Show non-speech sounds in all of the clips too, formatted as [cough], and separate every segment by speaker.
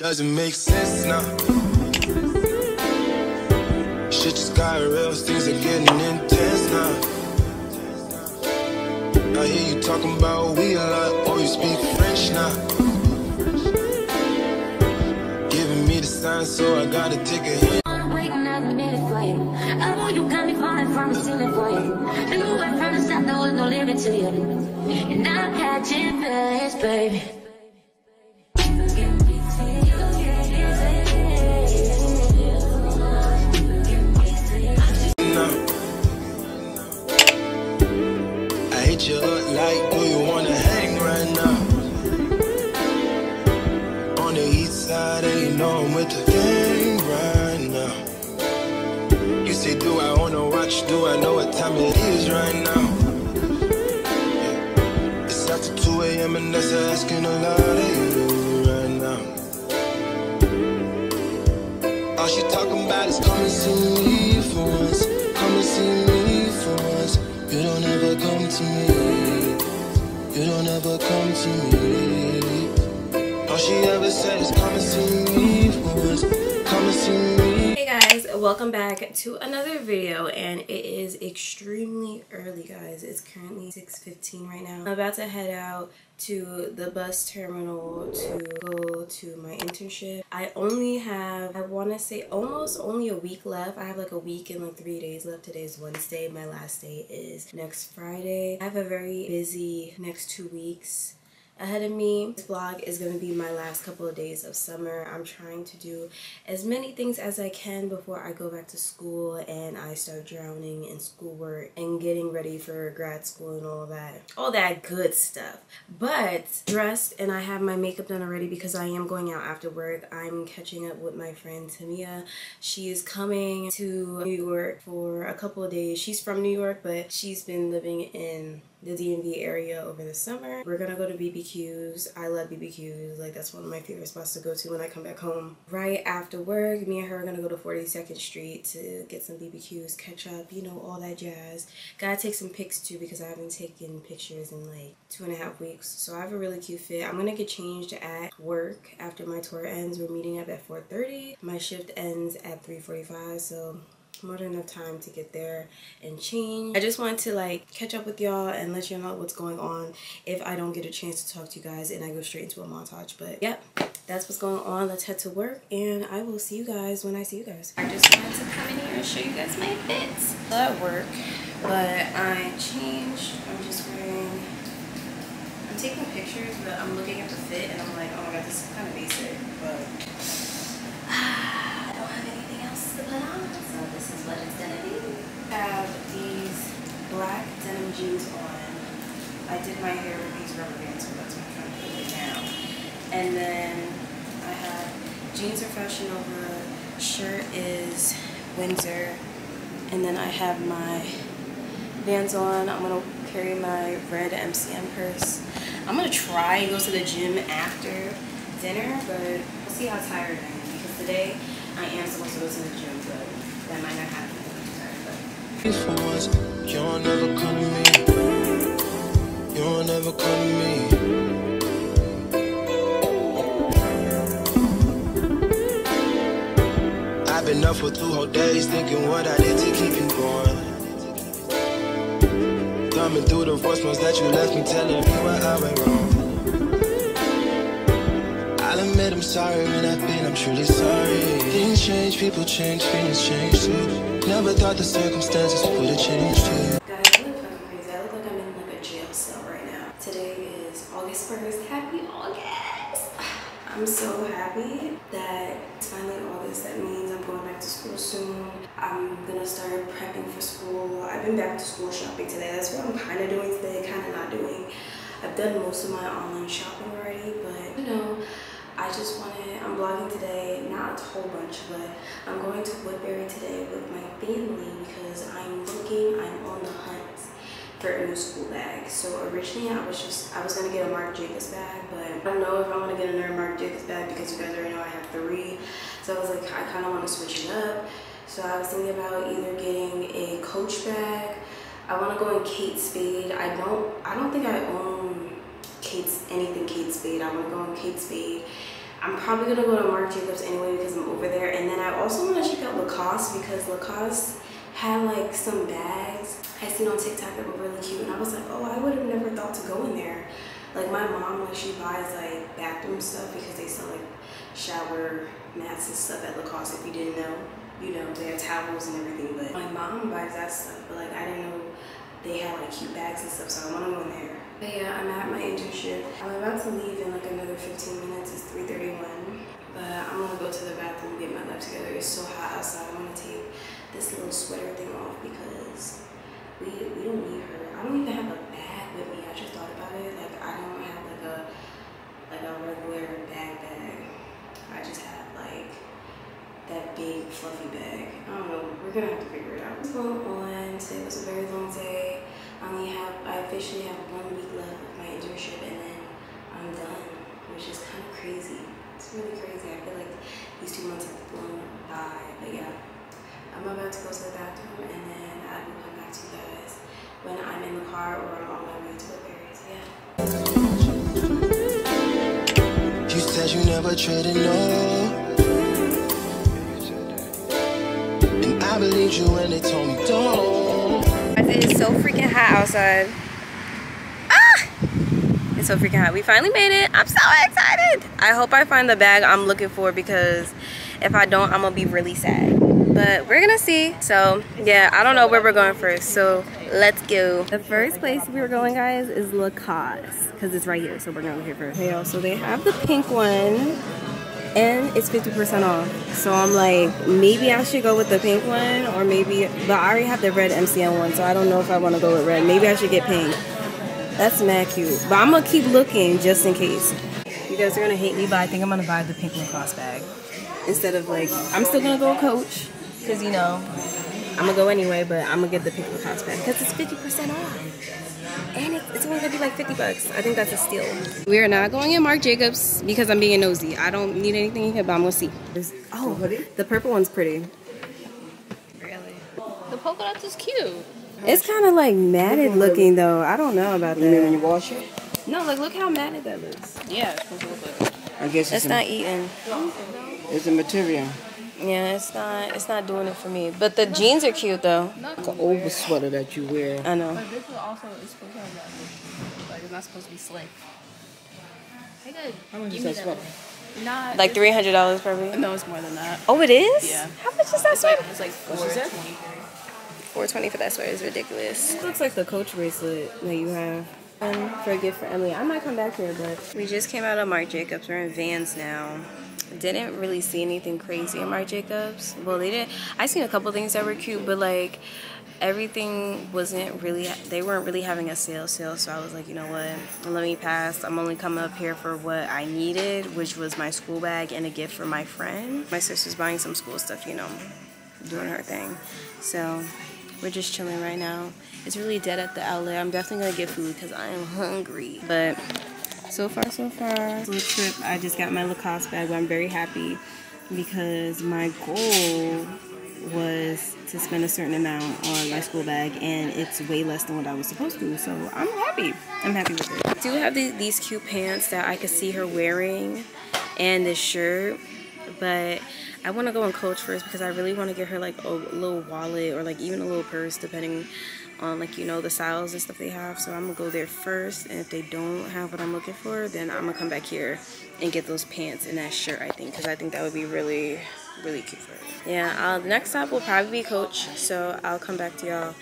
Speaker 1: Doesn't make sense now. Shit just got real, things are getting intense now. I hear you talking about we a lot, or you speak French now. Giving me the sign, so I gotta take a hit.
Speaker 2: I'm waiting another minute for you. I know you got me falling from the ceiling for you. Went from the start, there was no limit to you. And I'm catching feelings, baby.
Speaker 1: Do I know what time it is right now? It's after 2 a.m. and that's asking a lot of you right now. All she talking about is come and see me for once. Come and see me for once. You don't ever come to me. You don't ever come to me. All she ever said is come and see me
Speaker 3: welcome back to another video and it is extremely early guys. It's currently 6.15 right now. I'm about to head out to the bus terminal to go to my internship. I only have, I want to say almost only a week left. I have like a week and like three days left. Today's Wednesday. My last day is next Friday. I have a very busy next two weeks ahead of me. This vlog is going to be my last couple of days of summer. I'm trying to do as many things as I can before I go back to school and I start drowning in schoolwork and getting ready for grad school and all that. All that good stuff. But dressed and I have my makeup done already because I am going out after work. I'm catching up with my friend Tamia. She is coming to New York for a couple of days. She's from New York, but she's been living in the DMV area over the summer. We're gonna go to BBQs. I love BBQs. Like that's one of my favorite spots to go to when I come back home. Right after work, me and her are gonna go to 42nd Street to get some BBQs, catch up, you know, all that jazz. Gotta take some pics too because I haven't taken pictures in like two and a half weeks. So I have a really cute fit. I'm gonna get changed at work after my tour ends. We're meeting up at 4.30. My shift ends at 3.45, so more than enough time to get there and change. I just wanted to like catch up with y'all and let you know what's going on if I don't get a chance to talk to you guys and I go straight into a montage. But yep, that's what's going on. Let's head to work and I will see you guys when I see you guys. I just wanted to come in here and show you guys my fits. Still at work, but I changed. I'm just wearing I'm taking pictures, but I'm looking at the fit and I'm like, oh my god, this is kind of basic, but [sighs] I don't have anything else to put on, so this is what it's. I have these black denim jeans on. I did my hair with these rubber bands, so that's what I'm trying to do right now. And then I have jeans are Fashion Nova, shirt is Windsor, and then I have my Vans on. I'm gonna carry my red MCM purse. I'm gonna try and go to the gym after dinner, but we'll see how tired I am because today I am supposed to go to the gym, but that might not happen I'm tired. But
Speaker 1: For once, you don't ever come to me. You don't ever come to me. I've been up for two whole days thinking what I did to keep you going. Thumbing through the voicemails that you left me telling me where I went wrong. I'll admit I'm sorry when I've been, I'm truly sorry. Things change, people change, feelings change too. Never thought the circumstances would have changed too.
Speaker 3: Guys, I look fucking crazy. I look like I'm in like a jail cell right now. Today is August 1st. Happy August! [sighs] I'm so happy that it's finally August. That means I'm going back to school soon. I'm gonna start prepping for school. I've been back to school shopping today. That's what I'm kind of doing today, kind of not doing. I've done most of my online shopping already, but you know, I just wanted, I'm vlogging today, not a whole bunch, but I'm going to Woodbury today with my family because I'm looking, I'm on the hunt for a new school bag. So originally I was just, I was gonna get a Marc Jacobs bag, but I don't know if I wanna get another Marc Jacobs bag because you guys already know I have three. So I was like, I kinda wanna switch it up. So I was thinking about either getting a Coach bag. I wanna go in Kate Spade. I don't, I don't think I own Kate's anything Kate Spade. I want to go on Kate Spade. I'm probably gonna go to Marc Jacobs anyway because I'm over there. And then I also want to check out Lacoste because Lacoste had like some bags I seen on TikTok that were really cute. And I was like, oh, I would have never thought to go in there. Like my mom, like she buys like bathroom stuff because they sell like shower mats and stuff at Lacoste if you didn't know. You know, they have towels and everything. But my mom buys that stuff. But like I didn't know they had like cute bags and stuff. So I want to go in there. But yeah, I'm at my internship. I'm about to leave in like another 15 minutes. It's 3.31. But I'm gonna go to the bathroom and get my life together. It's so hot outside. I'm gonna take this little sweater thing off because we, we don't need her. I don't even have a bag with me. I just thought about it. Like I don't have like a like a regular bag bag. I just have like that big fluffy bag. I don't know. We're gonna have to figure it out. What's going on? Today was a very long day. I only have, I officially have one week left of my internship and then I'm done, which is kind of crazy. It's really crazy. I feel like these two months have flown by, but yeah. I'm about to go to the bathroom and then I will come back to you guys when I'm in the car or I'm on my way to the. So yeah.
Speaker 1: You said you never traded no. And I believed you when they told me don't.
Speaker 3: It is so freaking hot outside. Ah! It's so freaking hot. We finally made it. I'm so excited. I hope I find the bag I'm looking for because if I don't, I'm gonna be really sad. But we're gonna see. So yeah, I don't know where we're going first. So let's go. The first place we were going, guys, is Lacoste because it's right here. So we're gonna go here first. Hey, so they have the pink one and it's 50% off. So I'm like, maybe I should go with the pink one or maybe, but I already have the red MCM one, so I don't know if I want to go with red. Maybe I should get pink. That's mad cute. But I'm going to keep looking just in case. You guys are going to hate me, but I think I'm going to buy the pink Lacoste bag. Instead of like, I'm still going to go Coach because, you know, I'm going to go anyway, but I'm going to get the pink Lacoste bag because it's 50% off and it's only gonna be like 50 bucks. I think that's a steal. We are not going in Marc Jacobs because I'm being nosy. I don't need anything here, but I'm gonna see. There's, oh, the purple one's pretty.
Speaker 4: Really? The polka dots is cute.
Speaker 3: It's kind of like matted looking though. I don't know about that.
Speaker 5: You mean when you wash it?
Speaker 3: No, like look how matted that looks.
Speaker 4: Yeah, it's supposed to look like
Speaker 5: I guess
Speaker 3: It's
Speaker 5: it's,
Speaker 3: not
Speaker 5: a,
Speaker 3: eating.
Speaker 5: it's a material.
Speaker 3: Yeah, it's not. It's not doing it for me. But the jeans are cute though.
Speaker 5: Like an over sweater that you wear.
Speaker 3: I know.
Speaker 4: But this is also is supposed to have that. Like it's not supposed to be slick. Hey, good.
Speaker 5: How much is that
Speaker 4: that
Speaker 5: sweater?
Speaker 4: Not
Speaker 3: Like three hundred dollars probably.
Speaker 4: No, it's more than that.
Speaker 3: Oh, it is.
Speaker 4: Yeah.
Speaker 3: How much is that
Speaker 4: It's like
Speaker 3: sweater?
Speaker 4: it's like four
Speaker 5: What's that?
Speaker 4: twenty three.
Speaker 3: Four twenty for that sweater is ridiculous. It looks like the Coach bracelet that you have. Um, for a gift for Emily. I might come back here, but we just came out of Marc Jacobs. We're in Vans now. Didn't really see anything crazy in Marc Jacobs. Well, they didn't. I seen a couple things that were cute, but like everything wasn't really. They weren't really having a sale sale. So I was like, you know what? Let me pass. I'm only coming up here for what I needed, which was my school bag and a gift for my friend. My sister's buying some school stuff, you know, doing her thing. So we're just chilling right now. It's really dead at the outlet. I'm definitely gonna get food because I am hungry. But so far, so far. Little trip. I just got my Lacoste bag. But I'm very happy because my goal was to spend a certain amount on my school bag and it's way less than what I was supposed to so I'm happy I'm happy with it I do have the, these cute pants that I could see her wearing and this shirt but I want to go in Coach first because I really want to get her like a little wallet or like even a little purse depending on like you know the styles and stuff they have so I'm gonna go there first and if they don't have what I'm looking for then I'm gonna come back here and get those pants and that shirt I think because I think that would be really really cute for her yeah uh, the next stop will probably be Coach so I'll come back to y'all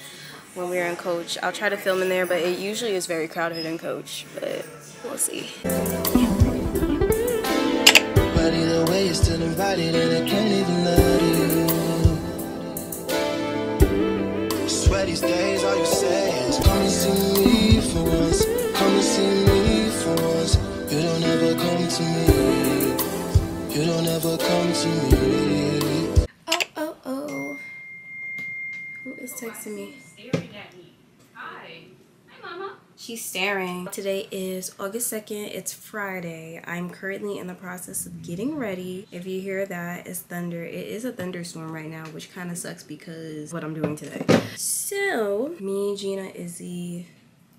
Speaker 3: when we're in Coach. I'll try to film in there but it usually is very crowded in Coach but we'll see
Speaker 1: these days, all you say is come and see me for once. Come and see me for once. You don't ever come to me. You don't ever come to me.
Speaker 3: oh oh oh who is texting me
Speaker 4: Staring at me. Hi.
Speaker 3: She's staring. Today is August 2nd. It's Friday. I'm currently in the process of getting ready. If you hear that, it's thunder. It is a thunderstorm right now, which kind of sucks because what I'm doing today. So, me, Gina, Izzy,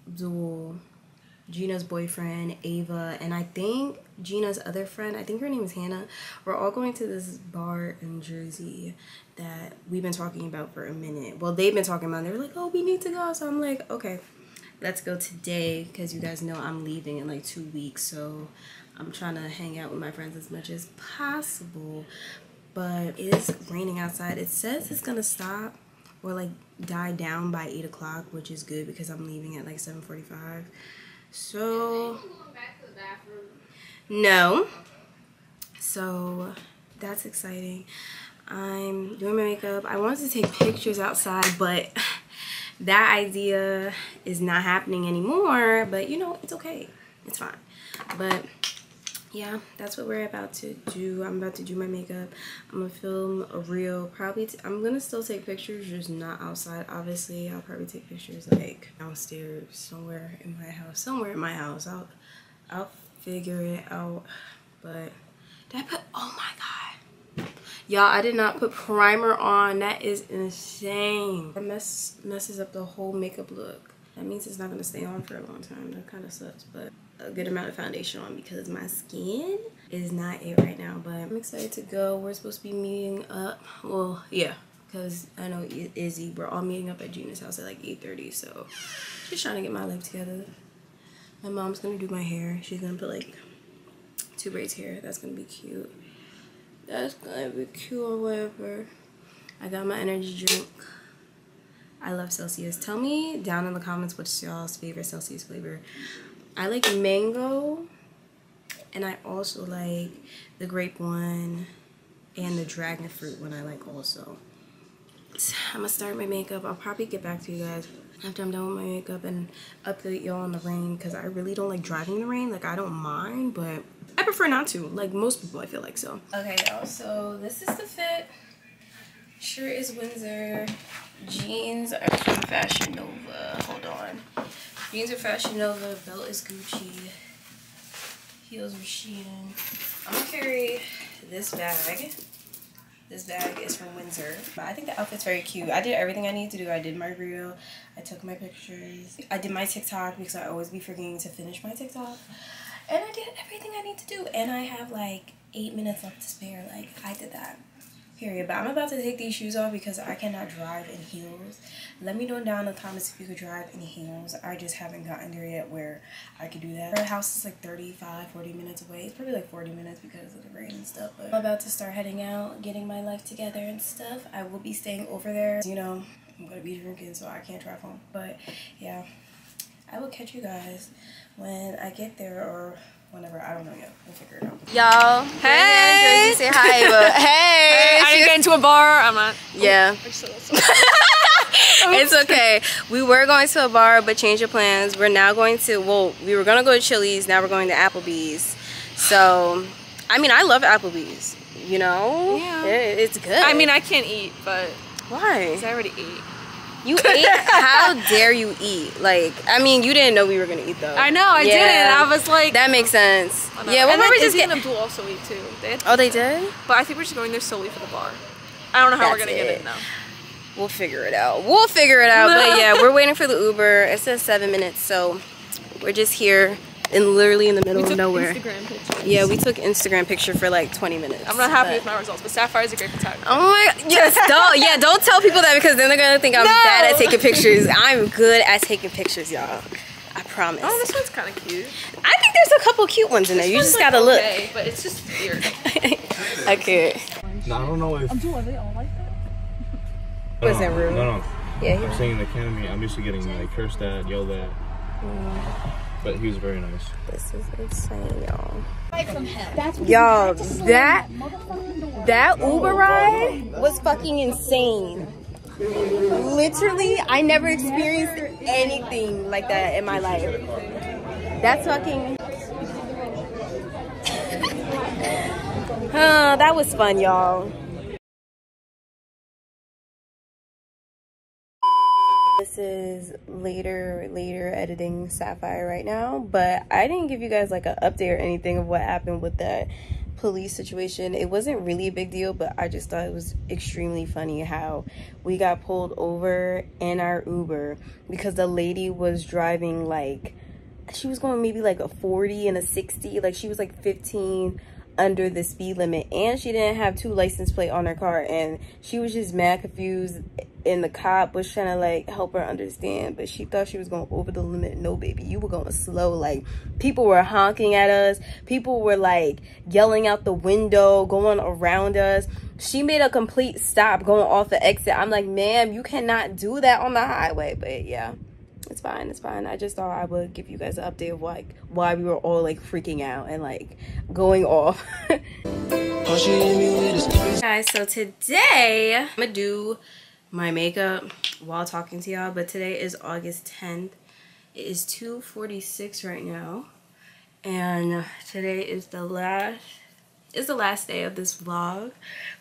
Speaker 3: Abdul, Gina's boyfriend, Ava, and I think Gina's other friend, I think her name is Hannah. We're all going to this bar in Jersey that we've been talking about for a minute. Well, they've been talking about. It. They're like, "Oh, we need to go." So I'm like, "Okay, let's go today," because you guys know I'm leaving in like two weeks. So I'm trying to hang out with my friends as much as possible. But it is raining outside. It says it's gonna stop or like die down by eight o'clock, which is good because I'm leaving at like 7:45. So no. So that's exciting. I'm doing my makeup. I wanted to take pictures outside, but that idea is not happening anymore. But you know, it's okay. It's fine. But yeah, that's what we're about to do. I'm about to do my makeup. I'm gonna film a reel. Probably, i I'm gonna still take pictures, just not outside. Obviously, I'll probably take pictures like downstairs, somewhere in my house, somewhere in my house. I'll, I'll figure it out. But did I put? Oh my god, y'all! I did not put primer on. That is insane. It mess messes up the whole makeup look. That means it's not gonna stay on for a long time. That kind of sucks, but a good amount of foundation on because my skin is not it right now but i'm excited to go we're supposed to be meeting up well yeah because i know izzy we're all meeting up at gina's house at like 8.30, so just trying to get my life together my mom's gonna do my hair she's gonna put like two braids here that's gonna be cute that's gonna be cute or whatever i got my energy drink I love Celsius. Tell me down in the comments what's y'all's favorite Celsius flavor. I like mango and I also like the grape one and the dragon fruit one I like also. I'm gonna start my makeup. I'll probably get back to you guys after I'm done with my makeup and update y'all on the rain because I really don't like driving in the rain. Like I don't mind, but I prefer not to. Like most people I feel like so. Okay y'all, so this is the fit. Shirt is Windsor. Jeans are from Fashion Nova. Hold on. Jeans are Fashion Nova, belt is Gucci, heels are Shein. I'm gonna carry this bag. This bag is from Windsor. But I think the outfit's very cute. I did everything I need to do. I did my reel. I took my pictures. I did my TikTok because I always be forgetting to finish my TikTok. And I did everything I need to do. And I have like eight minutes left to spare. Like, I did that period. But i'm about to take these shoes off because i cannot drive in heels. Let me know down in the comments if you could drive in heels. I just haven't gotten there yet where i could do that. Our house is like 35 40 minutes away. It's probably like 40 minutes because of the rain and stuff but i'm about to start heading out getting my life together and stuff. I will be staying over there. You know i'm gonna be drinking so i can't drive home. But yeah i will catch you guys when i get there or whenever. I don't know yet. We'll figure it out. Y'all.
Speaker 4: Hey.
Speaker 3: Jersey, say hi, but [laughs] hey.
Speaker 4: I didn't get into a bar. I'm not.
Speaker 3: Yeah. Oh, [laughs] it's okay. We were going to a bar, but change of plans. We're now going to, well, we were going to go to Chili's. Now we're going to Applebee's. So, I mean, I love Applebee's. You know?
Speaker 4: Yeah.
Speaker 3: It, it's good.
Speaker 4: I mean, I can't eat, but.
Speaker 3: Why?
Speaker 4: I already ate.
Speaker 3: You [laughs] ate? How dare you eat? Like, I mean, you didn't know we were gonna eat though.
Speaker 4: I know, I
Speaker 3: Yeah.
Speaker 4: didn't. I was like.
Speaker 3: That makes sense.
Speaker 4: whatever.
Speaker 3: Yeah, what
Speaker 4: and
Speaker 3: were
Speaker 4: then
Speaker 3: we just
Speaker 4: and
Speaker 3: getting?
Speaker 4: Abdul also eat too. They
Speaker 3: Oh, they did?
Speaker 4: But I think we're just going there solely for the bar. I don't know how we're gonna get
Speaker 3: it.
Speaker 4: in though.
Speaker 3: We'll figure it out. We'll figure it out. but [laughs] yeah, we're waiting for the Uber. It says seven minutes, so we're just here and literally in the middle of nowhere.
Speaker 4: Instagram pictures.
Speaker 3: Yeah, we took Instagram picture for like 20 minutes.
Speaker 4: I'm not happy
Speaker 3: but-
Speaker 4: with my results, but Sapphire is a great photographer.
Speaker 3: Oh my god. yes, don't yeah, don't tell people that because then they're gonna think I'm
Speaker 4: No.
Speaker 3: bad at taking pictures. I'm good at taking pictures, y'all. I promise.
Speaker 4: Oh, this one's kind of cute.
Speaker 3: I think there's a couple cute ones in there. You just
Speaker 4: one's,
Speaker 3: gotta
Speaker 4: like,
Speaker 3: look.
Speaker 4: Okay, but it's just weird. [laughs]
Speaker 3: okay.
Speaker 6: No, I don't know if.
Speaker 3: Was
Speaker 6: like
Speaker 3: that Was that rude?
Speaker 6: No, no.
Speaker 3: Yeah.
Speaker 6: I'm saying the academy. I'm used to getting like cursed at, yelled at. Mm. But he was very nice.
Speaker 3: This is insane, y'all. Y'all, that that Uber ride was fucking insane. Literally, I never experienced anything like that in my life. That's fucking. [laughs] Huh, that was fun, y'all. Is later, later editing Sapphire right now, but I didn't give you guys like an update or anything of what happened with that police situation. It wasn't really a big deal, but I just thought it was extremely funny how we got pulled over in our Uber because the lady was driving like she was going maybe like a 40 and a 60 like she was like 15 under the speed limit and she didn't have two license plate on her car and she was just mad confused and the cop was trying to like help her understand but she thought she was going over the limit. No baby you were going slow. Like people were honking at us. People were like yelling out the window going around us. She made a complete stop going off the exit. I'm like ma'am you cannot do that on the highway. But yeah it's fine it's fine. I just thought i would give you guys an update of like why we were all like freaking out and like going off. [laughs]
Speaker 1: All she hit me with is three
Speaker 3: guys so today i'm gonna do my makeup while talking to y'all but today is august 10th it is 2:46 right now and today is the last is the last day of this vlog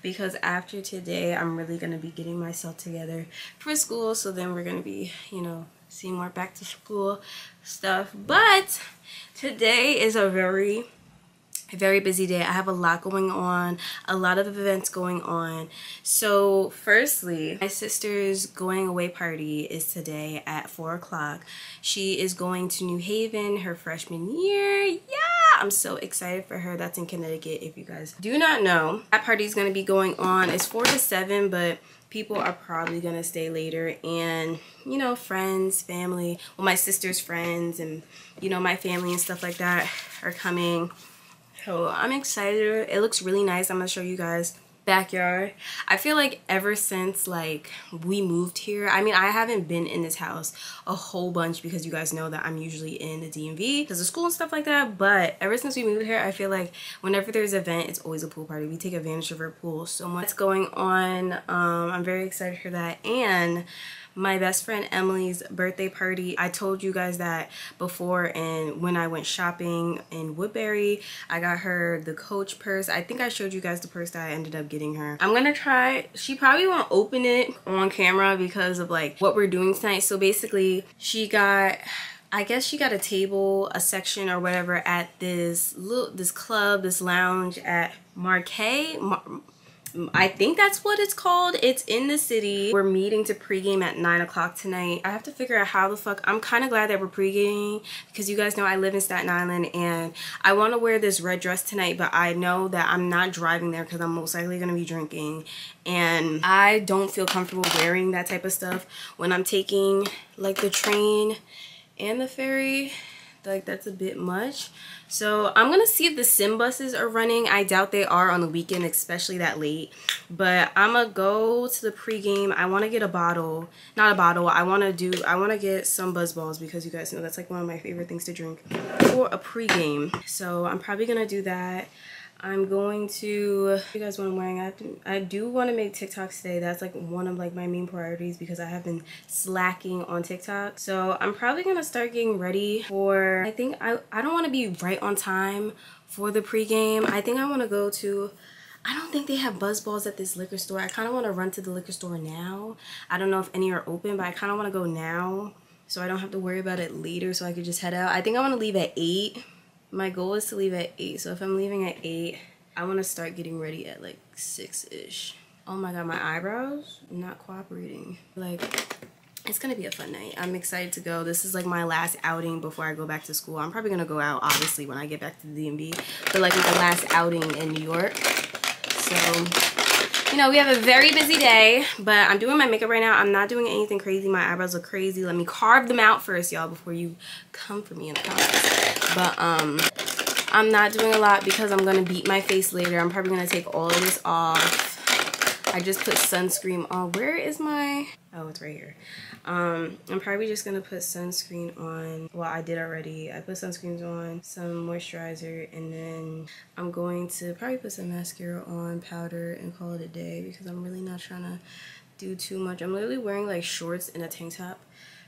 Speaker 3: because after today i'm really going to be getting myself together for school so then we're going to be you know seeing more back to school stuff. But today is a very a very busy day. I have a lot going on, a lot of events going on. So firstly, my sister's going away party is today at 4 o'clock. She is going to New Haven her freshman year. Yeah, I'm so excited for her. That's in Connecticut if you guys do not know. That party is going to be going on. It's 4 to 7, but people are probably gonna stay later and you know friends family well my sister's friends and you know my family and stuff like that are coming so I'm excited. It looks really nice. I'm gonna show you guys backyard. I feel like ever since like we moved here, I mean I haven't been in this house a whole bunch because you guys know that I'm usually in the DMV because of school and stuff like that. But ever since we moved here, I feel like whenever there's an event, it's always a pool party. We take advantage of our pool so much. Going on? Um, I'm very excited for that. And my best friend Emily's birthday party. I told you guys that before and when I went shopping in Woodbury, I got her the Coach purse. I think I showed you guys the purse that I ended up getting her. I'm gonna try, she probably won't open it on camera because of like what we're doing tonight. So basically she got I guess she got a table, a section or whatever at this little this club, this lounge at Marquee. Mar I think that's what it's called. It's in the city. We're meeting to pregame at 9 o'clock tonight. I have to figure out how the fuck... I'm kind of glad that we're pregaming because you guys know I live in Staten Island and I want to wear this red dress tonight but I know that I'm not driving there because I'm most likely going to be drinking and I don't feel comfortable wearing that type of stuff when I'm taking like the train and the ferry like that's a bit much. So i'm gonna see if the sim buses are running. I doubt they are on the weekend especially that late. But i'm gonna go to the pregame. I want to get a bottle. Not a bottle. I want to do i want to get some buzz balls because you guys know that's like one of my favorite things to drink for a pregame. So i'm probably gonna do that I'm going to you guys what I'm wearing I, I do want to make TikToks today. That's like one of like my main priorities because I have been slacking on TikTok. So I'm probably gonna start getting ready for I think I, I don't want to be right on time for the pregame. I think I want to go to I don't think they have buzz balls at this liquor store. I kind of want to run to the liquor store now. I don't know if any are open but I kind of want to go now so I don't have to worry about it later so I could just head out. I think I want to leave at 8 my goal is to leave at 8 so if i'm leaving at 8 i want to start getting ready at like 6ish oh my god my eyebrows not cooperating. Like it's gonna be a fun night. I'm excited to go. This is like my last outing before i go back to school. I'm probably gonna go out obviously when i get back to the dmv but like my last outing in new york. So you know, we have a very busy day, but I'm doing my makeup right now. I'm not doing anything crazy. My eyebrows are crazy. Let me carve them out first, y'all, before you come for me in the comments. But, um, I'm not doing a lot because I'm going to beat my face later. I'm probably going to take all of this off. I just put sunscreen on. Where is my... Oh, it's right here. Um, I'm probably just to put sunscreen on. Well, I did already. I put sunscreens on, some moisturizer, and then I'm going to probably put some mascara on, powder, and call it a day because I'm really not trying to do too much. I'm literally wearing like shorts and a tank top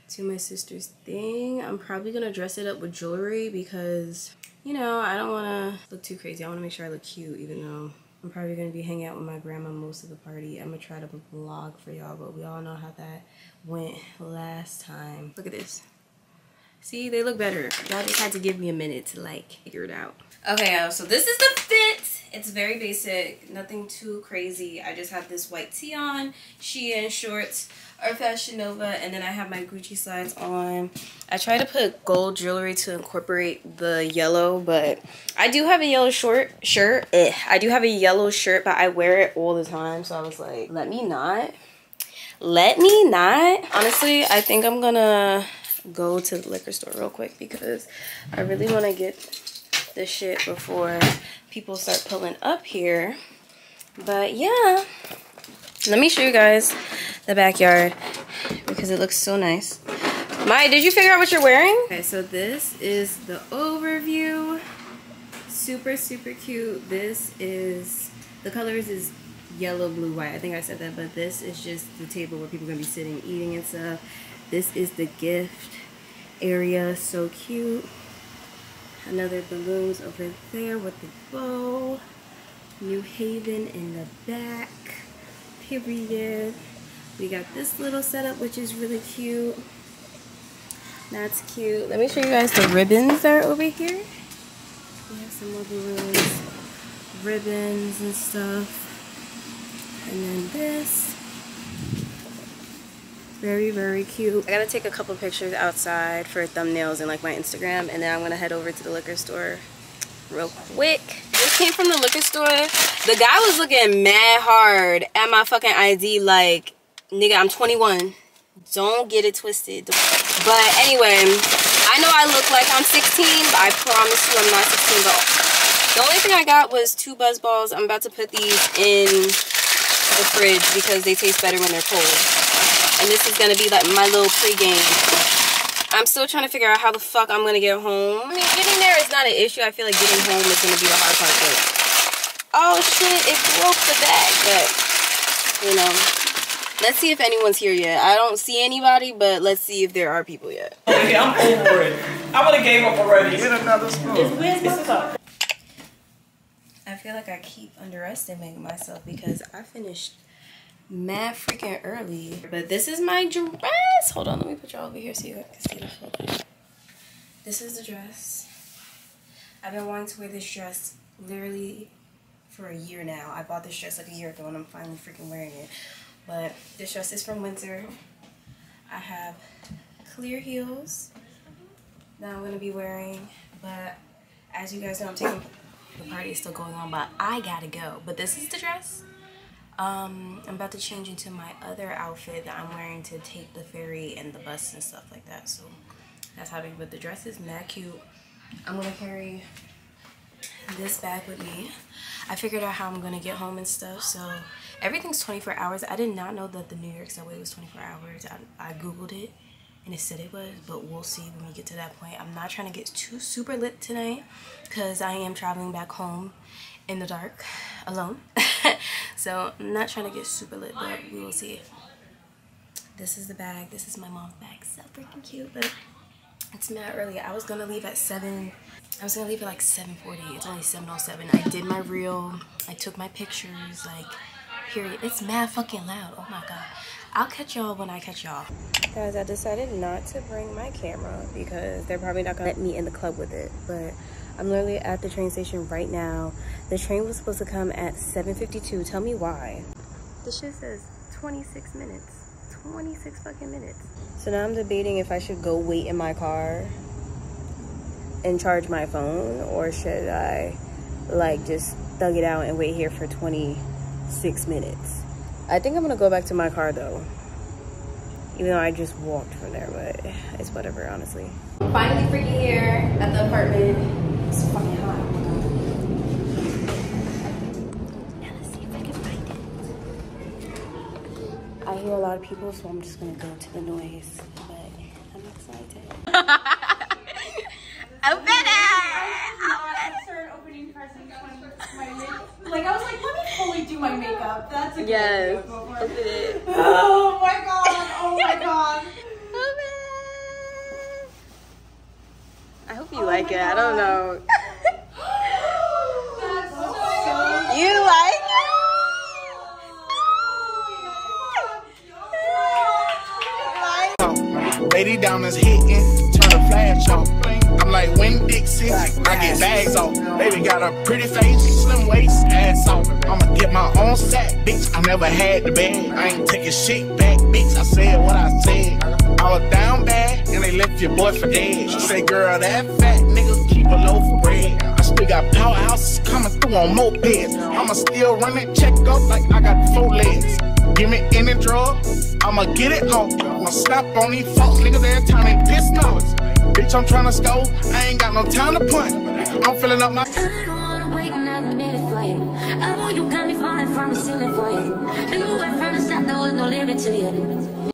Speaker 3: to my sister's thing. I'm probably to dress it up with jewelry because, you know, I don't want to look too crazy. I want to make sure I look cute even though I'm probably to be hanging out with my grandma most of the party. I'm to try to vlog for y'all, but we all know how that went last time. Look at this. See, they look better. Y'all just had to give me a minute to like figure it out. Okay, so this is the fit It's very basic, nothing too crazy. I just have this white tee on, Shein shorts, or Fashion Nova, and then I have my Gucci slides on. I try to put gold jewelry to incorporate the yellow, but I do have a yellow short shirt. Eh, I do have a yellow shirt, but I wear it all the time, so I was like, let me not. Let me not. Honestly, I think I'm gonna go to the liquor store real quick because I really want to get this shit before people start pulling up here. But yeah, let me show you guys the backyard because it looks so nice. Maya, did you figure out what you're wearing? Okay, so this is the overview. Super, super cute. This is, the colors is yellow, blue, white. I think I said that, but this is just the table where people are to be sitting, eating and stuff. This is the gift area. So cute. Another balloons over there with the bow. New Haven in the back. Period. We got this little setup, which is really cute. That's cute. Let me show you guys the ribbons that are over here. We have some more balloons, ribbons and stuff. And then this. Very, very cute. I gotta take a couple pictures outside for thumbnails and like my Instagram. And then I'm gonna head over to the liquor store real quick. This came from the liquor store. The guy was looking mad hard at my fucking ID like, nigga, I'm 21. Don't get it twisted. But anyway, I know I look like I'm 16, but I promise you I'm not 16 but The only thing I got was two buzz balls. I'm about to put these in the fridge because they taste better when they're cold and this is gonna be like my little pregame. I'm still trying to figure out how the fuck I'm gonna get home. I mean, getting there is not an issue. I feel like getting home is gonna be the hard part, but oh shit, it broke the bag, but you know. Let's see if anyone's here yet. I don't see anybody, but let's see if there are people yet.
Speaker 7: Okay, I'm over it. I would have gave up already. Get another spoon.
Speaker 3: I feel like I keep underestimating myself because I finished mad freaking early. But this is my dress. Hold on, let me put y'all over here so you can see. This is the dress. I've been wanting to wear this dress literally for a year now. I bought this dress like a year ago and I'm finally freaking wearing it. But this dress is from Windsor. I have clear heels that I'm going to be wearing. But as you guys know, I'm taking the party is still going on, but I gotta go. But this is the dress. Um, I'm about to change into my other outfit that I'm wearing to take the ferry and the bus and stuff like that. So that's happening. But the dress is mad cute. I'm to carry this bag with me. I figured out how I'm going to get home and stuff. So everything's 24 hours. I did not know that the New York subway was 24 hours. I, I Googled it and it said it was but we'll see when we get to that point i'm not trying to get too super lit tonight because i am traveling back home in the dark alone [laughs] so I'm not trying to get super lit but we will see. This is the bag. This is my mom's bag. So freaking cute but it's mad early I was gonna leave at 7 I was gonna leave at like 7:40 it's only 7:07 I did my reel. I took my pictures like period. It's mad fucking loud. Oh my god. I'll catch y'all when I catch y'all. Guys, I decided not to bring my camera because they're probably not gonna let me in the club with it. But I'm literally at the train station right now. The train was supposed to come at 7.52. Tell me why. This shit says 26 minutes. 26 fucking minutes. So now I'm debating if I should go wait in my car and charge my phone or should I like just thug it out and wait here for 26 minutes. I think I'm gonna go back to my car though. Even though I just walked from there, but it's whatever, honestly. Finally freaking here at the apartment. It's fucking hot. My god. Now let's see if I can find it. I hear a lot of people, so I'm just gonna go to the noise. But I'm excited. [laughs] Open it!
Speaker 8: Like I was like, let me fully do my makeup. That's a
Speaker 3: Yes.
Speaker 8: good
Speaker 3: Open it. [laughs]
Speaker 8: Oh my god! Oh my god!
Speaker 3: I hope you like it. I don't know.
Speaker 8: So [laughs]
Speaker 3: You like
Speaker 9: Lady down is hitting, turn the flash on. I'm I'm like Winn-Dixie. I get bags off. Baby got a pretty face, slim waist, ass off. I'ma get my own sack, bitch. I never had the bag. I ain't taking shit back, bitch. I said what I said. I was down bad, and they left your boy for dead. She say, girl, that fat nigga keep a loaf of bread. I still got powerhouses coming through on mopeds. I'ma still run it, check up like I got four legs. Give me any drug, I'ma get it on. I'ma snap on these false niggas every time they piss noise. Bitch, I'm tryna score, I ain't got no time to punt. I'm filling up my.
Speaker 2: I don't wanna wait another minute for you. I want you got me falling from the ceiling for you. And you went from the start, there was no limit to you.